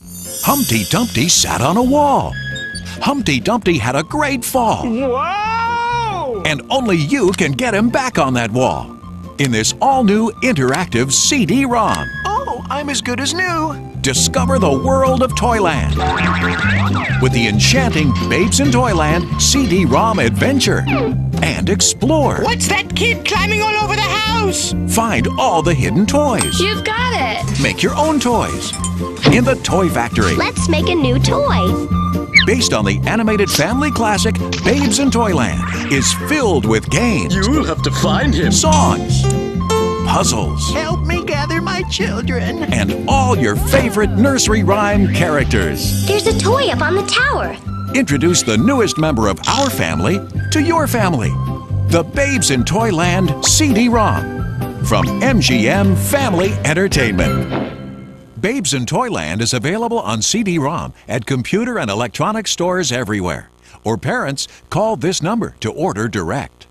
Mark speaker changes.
Speaker 1: Humpty Dumpty sat on a wall. Humpty Dumpty had a great fall,
Speaker 2: Whoa!
Speaker 1: and only you can get him back on that wall. In this all new interactive CD ROM,
Speaker 2: Oh, I'm as good as new.
Speaker 1: discover the world of Toyland with the enchanting Babes in Toyland CD ROM adventure and explore.
Speaker 2: What's that kid climbing all over the house?
Speaker 1: Find all the hidden toys.
Speaker 3: You've got it!
Speaker 1: Make your own toys in the Toy Factory.
Speaker 4: Let's make a new toy.
Speaker 1: based on the animated family classic Babes in Toyland, is filled with games,
Speaker 5: You'll have to find him.
Speaker 1: songs, puzzles,
Speaker 2: Help me gather my children.
Speaker 1: and all your favorite nursery rhyme characters.
Speaker 4: There's a toy up on the tower.
Speaker 1: Introduce the newest member of our family to your family. The Babes in Toyland CD-ROM from MGM Family Entertainment. Babes in Toyland is available on CD-ROM at computer and electronic stores everywhere. Or parents, call this number to order direct.